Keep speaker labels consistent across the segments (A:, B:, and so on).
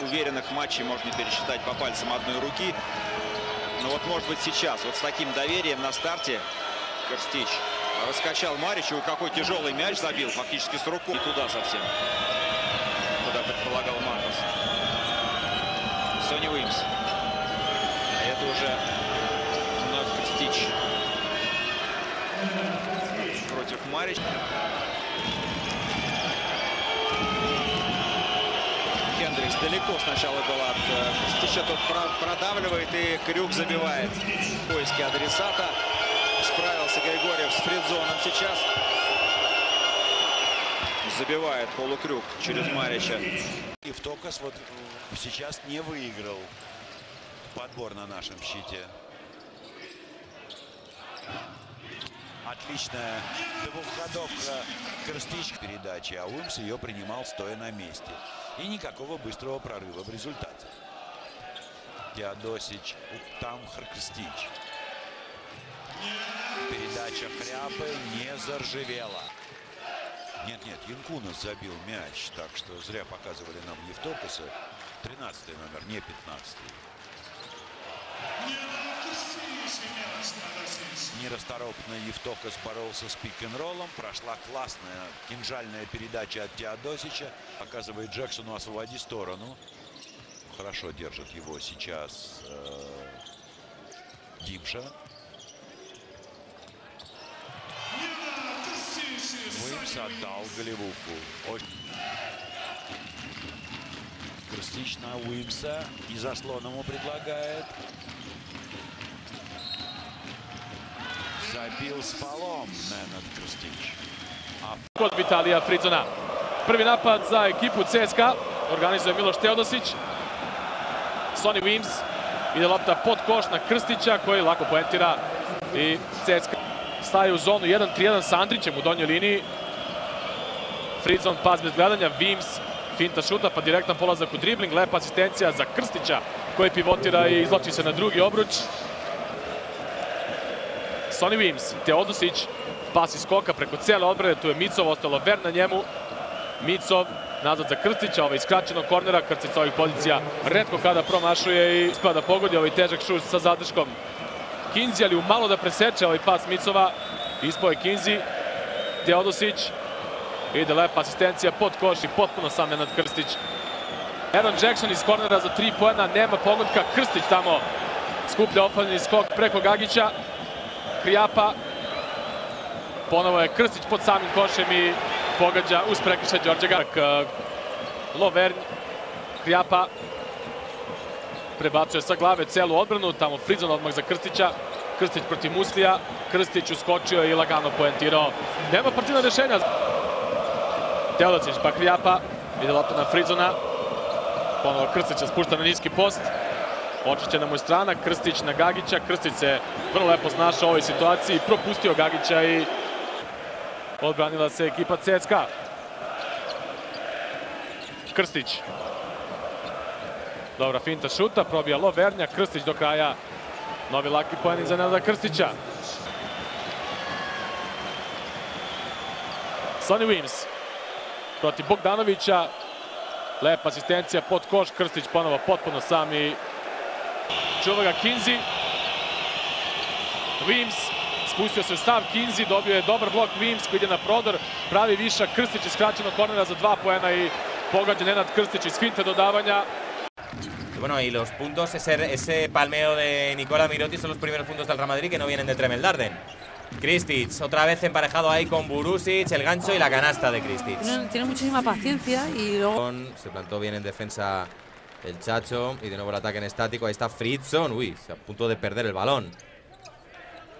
A: уверенных матчей можно пересчитать по пальцам одной руки. Но вот может быть сейчас, вот с таким доверием на старте Керстич раскачал Маричу. Какой тяжелый мяч забил, фактически с рукой. И туда совсем, куда предполагал Маркос. Сони Уимс. А это уже вновь Керстич против Марич. Хендрикс далеко сначала был от Крстича. Тот продавливает и Крюк забивает. В поиске адресата. Справился Григорьев с фридзоном сейчас. Забивает полукрюк через Марича.
B: Евтокос вот сейчас не выиграл подбор на нашем щите. Отличная двухходовка Крстич передачи, а Уимс ее принимал стоя на месте. И никакого быстрого прорыва в результате. Теодосич, там Крстич. Передача Хряпы не заржавела. Нет-нет, Янкунас забил мяч, так что зря показывали нам Евтокоса. 13 номер, не 15 Нерасторопно Евтокос боролся с пик-н-роллом. Прошла классная кинжальная передача от Теодосича. Показывает Джексону освободи сторону. Хорошо держит его сейчас э, Димша. Уимс отдал голевуху. Крстич на Уимса. И заслон ему предлагает. Забил s falom Nenad Krstić.
C: Kod Vitalija Fridzona. Prvi napad za ekipu CSKA. Organizuje Miloš Teodosić. Sonny Wims. Ide lopta pod koš na Krstića koji lako poentira. I CSKA staje u zonu 1-3-1 sa Andrićem u donjoj liniji. Fridzon pas bez gledanja. Wims finta šuta pa direktan polazak u dribling. Lepa asistencija za Krstića koji pivotira i izloči se na drugi obruč. Sonny Wims, Teodosić, pas iz skoka preko cijele odbrane, tu je Micov, ostalo ver na njemu. Micov, nazad za Krstića, ovaj iskraćenog kornera, Krstić sa ovih pozicija redko kada promašuje i ispada pogodi ovaj težak šut sa zadrškom. Kinzi, ali umalo da preseče ovaj pas Micova, ispao je Kinzi, Teodosić, ide lepa asistencija pod koš i potpuno sam Nenad Krstić. Aaron Jackson iz kornera za tri pojena, nema pogodka, Krstić tamo skuplja ofaljeni skok preko Gagića. Krijapa. Ponovo je Krstić pod samim košem i pogađa uz prekršaj Đorđe Garak. Lovern, Krijapa prebacuje sa glave celu odbranu, tamo Frizon odmah za Krstića. Krstić protiv Muslija, Krstić uskočio i lagano poentirao. Nema partijna rešenja. Teodosić pa Krijapa, ide lopta na Frizona. Ponovo Krstića spušta na niski post. Očićena mu je strana, Krstić na Gagića. Krstić se vrlo lepo snašao u ovoj situaciji, propustio Gagića i odbranila se ekipa CSKA. Krstić. Dobra finta šuta, probija Lovernja, Krstić do kraja. Novi laki pojenik za Nenada Krstića. Sonny Wims protiv Bogdanovića. Lepa asistencija pod koš, Krstić ponovo potpuno sam i čuva ga Kinzi. Wims spustio se u stav Kinzi, dobio je dobar blok Wims koji ide na prodor, pravi višak Krstić iz skraćenog kornera za dva poena i pogađa Nenad Krstić iz finte dodavanja.
D: Bueno, y los puntos, ese, ese palmeo de Nicola Mirotti son los primeros puntos del Real Madrid que no vienen de Tremel Darden. Kristic, otra vez emparejado ahí con Burusic, el gancho y la canasta de Kristic.
E: Tiene, tiene muchísima paciencia y luego...
D: Se plantó bien en defensa el Chacho y de nuevo el ataque en estático. Ahí está Fritzson. Uy, a punto de perder el balón.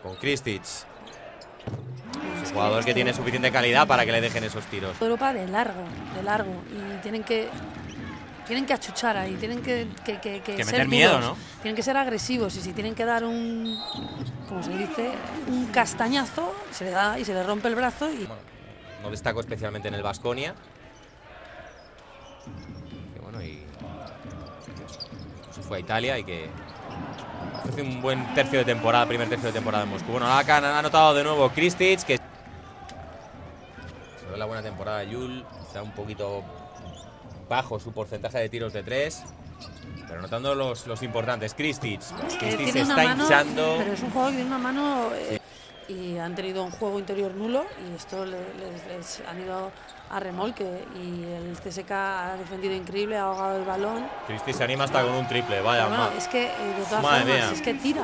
D: Con Kristic. Un jugador que tiene suficiente calidad para que le dejen esos tiros.
E: Europa de largo, de largo. Y tienen que tienen que achuchar ahí, tienen que, que, que, que
D: Que
E: ser
D: miedo,
E: duros,
D: ¿no?
E: Tienen que ser agresivos y si tienen que dar un, como se dice, un castañazo, se le da y se le rompe el brazo y
D: No destaco especialmente en el Vasconia. Fue a Italia y que hace un buen tercio de temporada, primer tercio de temporada en Moscú. Bueno, acá han anotado de nuevo Kristic, que la buena temporada de Yul, está un poquito bajo su porcentaje de tiros de tres. Pero notando los, los importantes. Kristic.
E: Es que
D: Kristic se está
E: mano,
D: hinchando.
E: pero es un jugador que tiene una mano eh, y han tenido un juego interior nulo y esto le- les, les han ido a remolque y el CSK ha defendido increíble, ha ahogado el balón.
D: Kristic se anima hasta con un triple. Vaya,
E: bueno,
D: ma-
E: es que eh, de todas
D: Madre
E: formas,
D: mía.
E: es que tira.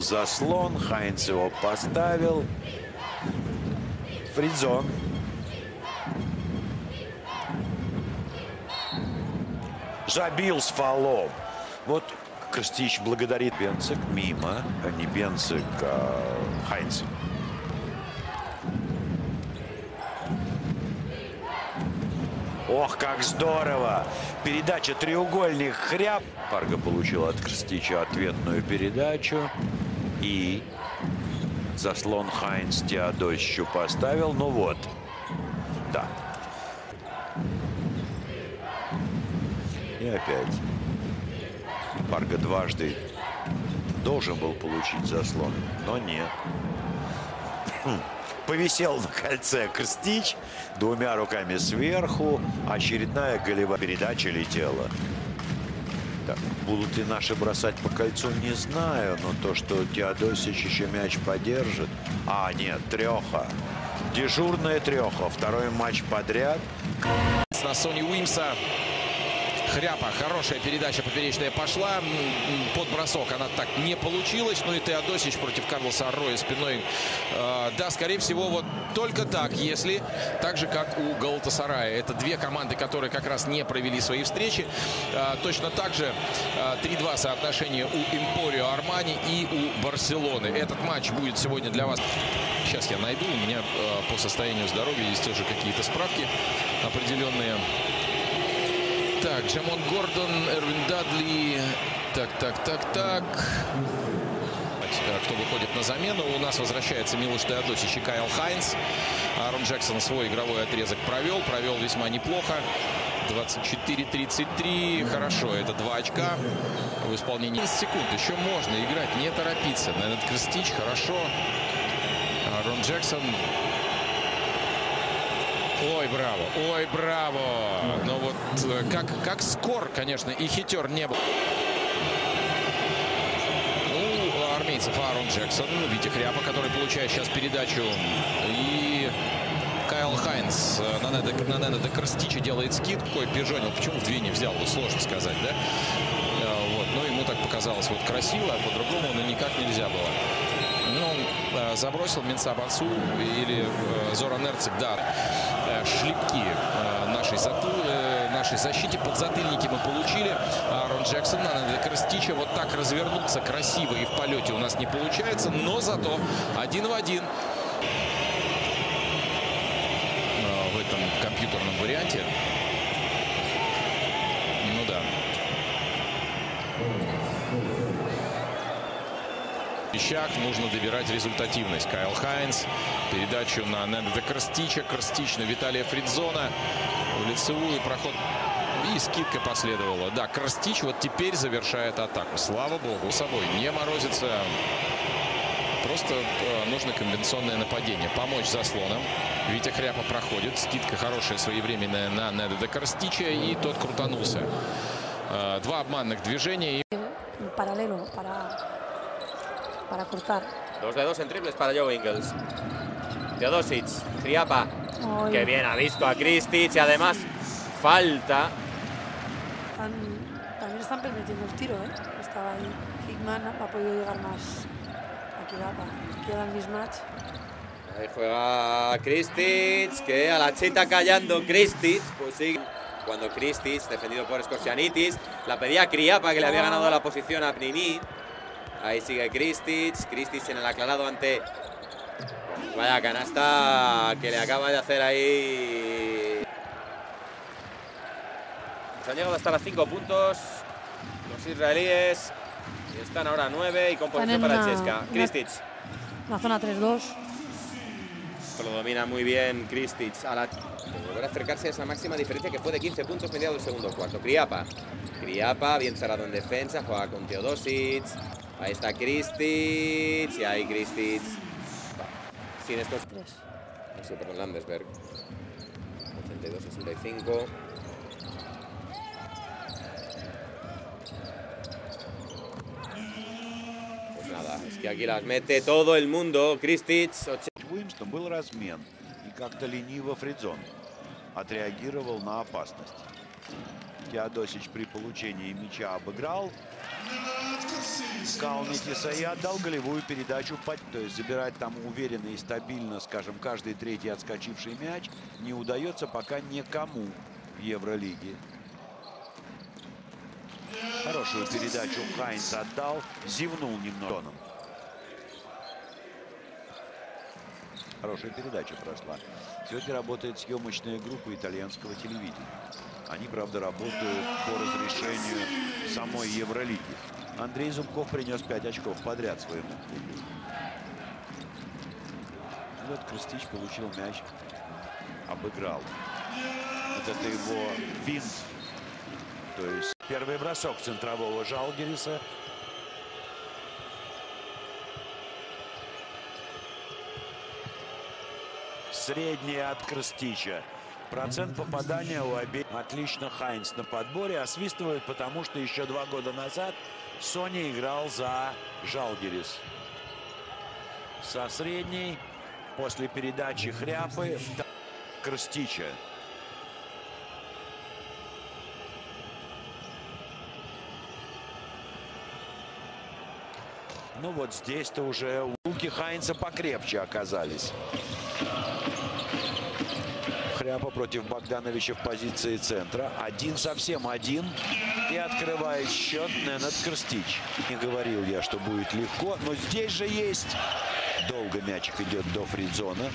B: Заслон, Хайнц его поставил. Фридзон. Забил с фолом. Вот Костич благодарит Бенцик мимо, а не Бенцик, а Хайнц. Ох, как здорово! Передача треугольник хряб. Парга получил от Крстича ответную передачу. И заслон Хайнс Теодосичу поставил. Ну вот. Да. И опять. Парга дважды должен был получить заслон, но нет. Повисел на кольце Крстич двумя руками сверху. Очередная голевая передача летела. Так, будут ли наши бросать по кольцу, не знаю. Но то, что Теодосич еще мяч подержит. А, нет, треха. Дежурная треха. Второй матч подряд.
F: на Сони Уимса. Хряпа, хорошая передача поперечная пошла. Под бросок она так не получилась. Ну и Теодосич против Карлоса Арроя спиной. Э, да, скорее всего, вот только так, если так же, как у Галатасарая. Это две команды, которые как раз не провели свои встречи. Э, точно так же э, 3-2 соотношение у Эмпорио Армани и у Барселоны. Этот матч будет сегодня для вас. Сейчас я найду. У меня по состоянию здоровья есть тоже какие-то справки определенные. Так, Джамон Гордон, Эрвин Дадли. Так, так, так, так. Э, Кто выходит на замену? У нас возвращается Милош Теодосич и Кайл Хайнс. Аарон Джексон свой игровой отрезок провел. Провел весьма неплохо. 24-33. Хорошо, это два очка в исполнении. 10 секунд. Еще можно играть, не торопиться. На этот Крстич хорошо. Аарон Джексон Ой, браво, ой, браво. Но вот э, как, как скор, конечно, и хитер не был. Ну, у армейцев Аарон Джексон, Витя Хряпа, который получает сейчас передачу. И Кайл Хайнс э, на Неда, на Неда Крстича делает скидку. Пижонил. Почему в две не взял? Вот сложно сказать, да? Э, Вот, но ему так показалось вот красиво, а по-другому ну, никак нельзя было. Ну, забросил Минца Бацу или Зора Нерцик, да. Шлепки э, нашей, зату, э, нашей защите, подзатыльники мы получили. Аарон Джексон, надо Крстича вот так развернуться красиво и в полете у нас не получается, но зато один в один э, в этом компьютерном варианте. Вещах нужно добирать результативность. Кайл Хайнс, передачу на Неда Крстича, Крстич на Виталия Фридзона, в лицевую проход и скидка последовала. Да, Крстич вот теперь завершает атаку. Слава богу, собой не морозится. Просто э, нужно комбинационное нападение. Помочь заслонам. Витя Хряпа проходит. Скидка хорошая, своевременная на Неда Крстича. И тот крутанулся. Э, два обманных движения. И
E: En paralelo para, cortar.
D: Dos de dos en triples para Joe Ingles. Teodosic, Triapa. Que bien ha visto a Kristic y además falta.
E: También están permitiendo el tiro, ¿eh? Estaba ahí Hickman, ha podido llegar más. Aquí da, pa- queda el mismatch.
D: Ahí juega Kristic, que a la chita callando Kristic, pues sigue. Cuando Kristic, defendido por Scorsianitis, la pedía Criapa, que le había ganado la posición a Pnini. Ahí sigue Kristic, Kristic en el aclarado ante... Vaya canasta que le acaba de hacer ahí... Pues han llegado hasta los 5 puntos los israelíes. Y están ahora a 9 y con posición para
E: una-
D: Chesca.
E: una-
D: Kristic.
E: Una zona 3-2.
D: Esto lo domina muy bien Kristic. A la... Volver a acercarse a esa máxima diferencia que fue de 15 puntos mediado del segundo cuarto. Criapa. Criapa, bien cerrado en defensa, juega con Teodosic. Ahí está Kristich y ahí Kristich. Sin estos
E: tres.
D: El 7 con Landesberg. 82-65. Pues nada, es que aquí las mete todo el mundo. Kristich.
B: Уимстон был размен и как-то лениво Фридзон отреагировал на опасность. Теодосич при получении мяча обыграл, Каунитиса и отдал голевую передачу. То есть забирать там уверенно и стабильно, скажем, каждый третий отскочивший мяч не удается пока никому в Евролиге. Хорошую передачу Хайнс отдал, зевнул немного. Хорошая передача прошла. Сегодня работает съемочная группа итальянского телевидения. Они, правда, работают по разрешению самой Евролиги. Андрей Зубков принес 5 очков подряд своему клубу. Вот Крстич получил мяч, обыграл. Вот это его винт. То есть первый бросок центрового Жалгериса. Средняя от Крстича. Процент попадания у обеих. Отлично Хайнс на подборе. Освистывают, потому что еще два года назад Соня играл за Жалгерис. Со средней после передачи Хряпы Крстича. Ну вот здесь-то уже руки Хайнца покрепче оказались. Хряпа против Богдановича в позиции центра. Один совсем один. И открывает счет Ненет Крстич. Не говорил я, что будет легко, но здесь же есть. Долго мячик идет до фридзона.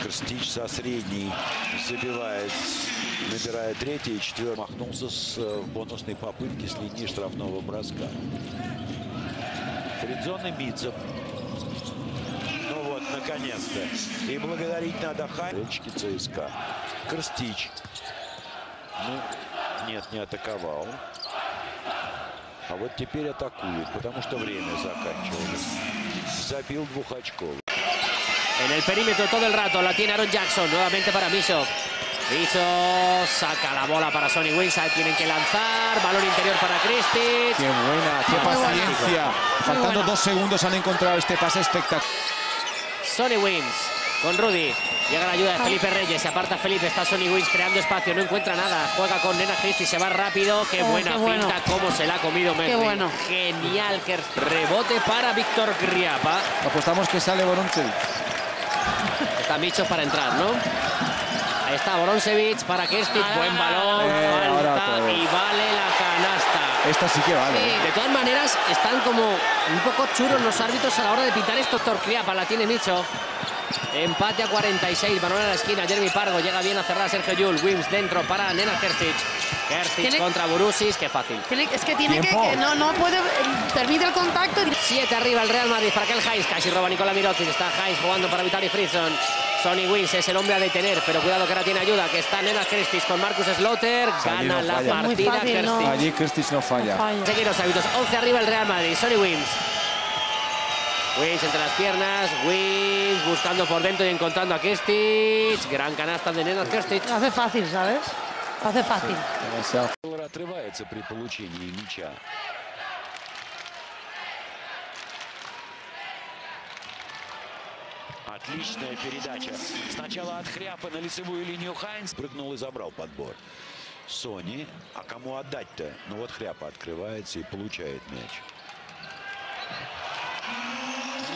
B: Крстич со средней забивает, набирает третий и четвертый. Махнулся с бонусной попытки с линии штрафного броска. Фридзон и Мидзов. Ну вот, наконец-то. И благодарить надо Хайнчики ЦСКА. Крстич. Ну, нет, не атаковал. А вот теперь атакует, потому что время заканчивалось. Забил двухочковый.
G: En el perímetro todo el rato la tiene Aaron Jackson, nuevamente para Bishop. Bishop saca la bola para Sonny Wings, tienen que lanzar, balón interior para Christie.
H: Qué buena, qué paciencia. Faltando dos segundos han encontrado este pase espectacular.
G: Sonny Wings con Rudy. Llega la ayuda de Felipe Reyes, se aparta Felipe, está Sonny Wings creando espacio, no encuentra nada. Juega con Nena Christie, se va rápido. Qué
E: Oh,
G: buena
E: qué bueno.
G: finta, cómo se la ha comido Messi.
E: bueno.
G: Genial, que rebote para Víctor Griapa.
H: Apostamos que sale Boroncevic.
G: Está Micho para entrar, ¿no? Ahí está Broncevic para Kestic, buen balón,
H: Eh,
G: falta y vale la canasta.
H: Esta sí que vale. ¿eh?
G: De todas maneras, están como un poco churos los árbitros a la hora de pitar esto. Torcriapa la tiene Micho. Empate a 46, balón a la esquina, Jeremy Pargo llega bien a cerrar Sergio Yul, Wims dentro para Nena Kerstic. Kerstic
E: Tiene-
G: contra Burusis, qué fácil.
E: Tiene- es que tiene que, que no, no puede, permite el contacto. y-
G: Siete arriba el Real Madrid para que el Heinz casi roba Nicola Mirotic. Está Heinz jugando para Vitaly Fritzson. Sonny Wings es el hombre a detener, pero cuidado que ahora tiene ayuda, que está Nena Kerstic con Marcus Slaughter.
H: Allí
G: Gana
H: no
G: la
H: falla.
G: Partida
E: fácil, no.
G: Kerstic.
H: Allí Kristic no falla.
E: Falla.
G: Seguir los hábitos. 11 arriba el Real Madrid. Sonny Wings. Wings entre las piernas. Wings buscando por dentro y encontrando a Kestic. Gran canasta de Nena Kestic.
E: Lo hace fácil, ¿sabes? Lo hace fácil.
B: Отличная передача. Сначала от Хряпа на лицевую линию Хайнс. Прыгнул и забрал подбор. Сони. А кому отдать-то? Ну вот Хряпа открывается и получает мяч.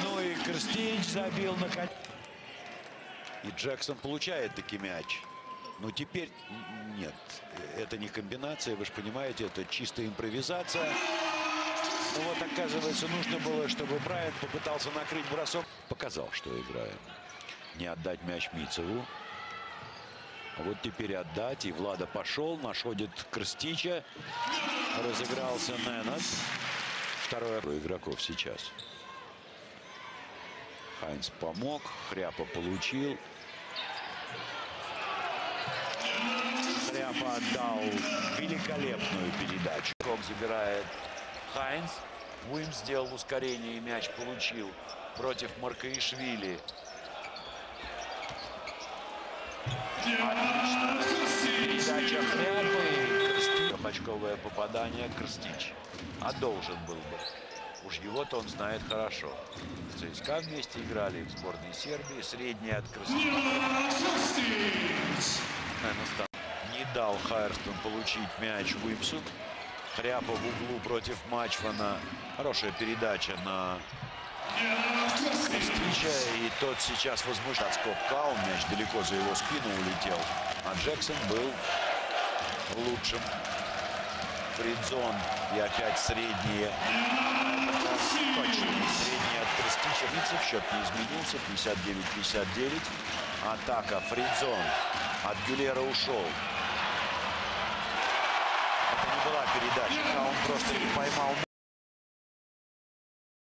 B: Ну и Крстич забил на И Джексон получает таки мяч. Но теперь нет. Это не комбинация, вы же понимаете, это чистая импровизация. Ну вот, оказывается, нужно было, чтобы Брайан попытался накрыть бросок. Показал, что играю. Не отдать мяч Мицеву. Вот теперь отдать. И Влада пошел, находит Крстича. Разыгрался Ненат. Второй игроков сейчас. Хайнс помог. Хряпа получил. Хряпа отдал великолепную передачу. Кок забирает Хайнс. Уим сделал ускорение и мяч получил против Маркаишвили. Отличная передача. Крстич. Попадание Крстич. А должен был бы. Уж его-то он знает хорошо. В ЦСКА вместе играли в сборной Сербии. Средняя от стал. Не дал Хайерстон получить мяч Уимсу. Хряпа в углу против Мачвана. Хорошая передача на Крстича. И тот сейчас возмущен. Скоп Каун. Мяч далеко за его спину улетел. А Джексон был лучшим. Фридзон. И опять средние. Точно. Средняя от. Митцев. Счет не изменился. 59-59. Атака. Фридзон. От Гюлера ушел. Это не была передача. Каун просто не поймал